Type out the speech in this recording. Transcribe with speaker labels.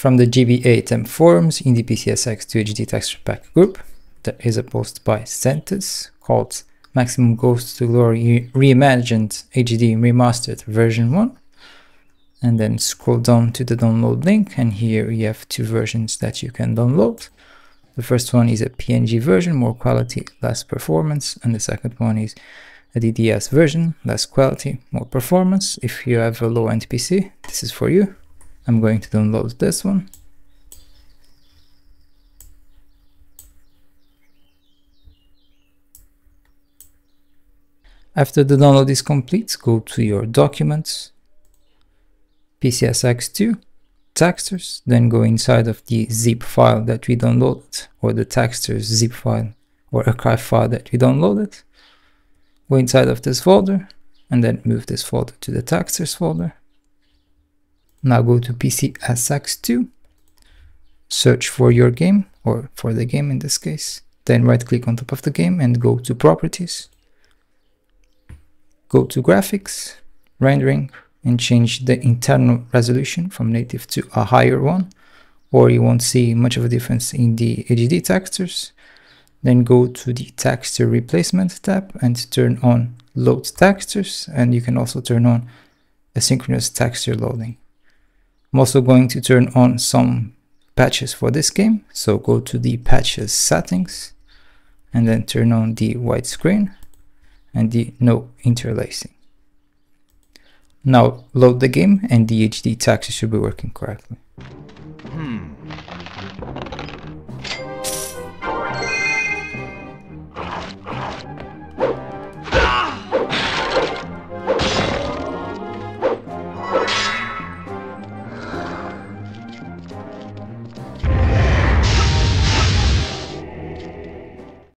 Speaker 1: From the GBAtemp forums in the PCSX2 HD texture pack group, there is a post by Centus called Maximo Ghost to Glory Reimagined HD Remastered version 1 and then scroll down to the download link and here you have two versions that you can download. The first one is a PNG version, more quality, less performance, and the second one is a DDS version, less quality, more performance. If you have a low-end PC, this is for you. I'm going to download this one. After the download is complete, go to your documents, PCSX2 textures, then go inside of the zip file that we downloaded, or the textures zip file or archive file that we downloaded. Go inside of this folder and then move this folder to the textures folder. Now go to PCSX2, search for your game or for the game in this case, then right click on top of the game and go to properties. Go to graphics, rendering, and change the internal resolution from native to a higher one or you won't see much of a difference in the HD textures. Then go to the texture replacement tab and turn on load textures and you can also turn on asynchronous texture loading. I'm also going to turn on some patches for this game. So go to the patches settings and then turn on the widescreen and the no interlacing. Now load the game and the HD texture should be working correctly.